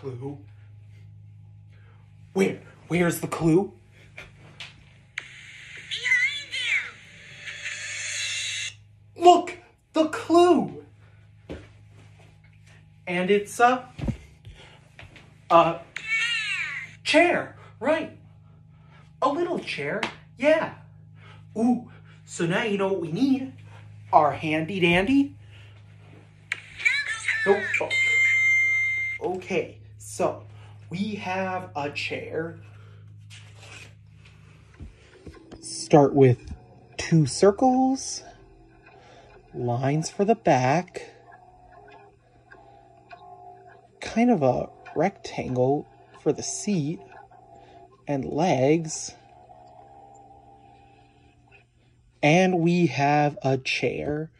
clue. Where? Where's the clue? Behind you Look, the clue. And it's a a chair, right? A little chair, yeah. Ooh, so now you know what we need. Our handy dandy. Nope. Oh. Okay, so we have a chair. Start with two circles, lines for the back, kind of a rectangle for the seat, and legs. And we have a chair.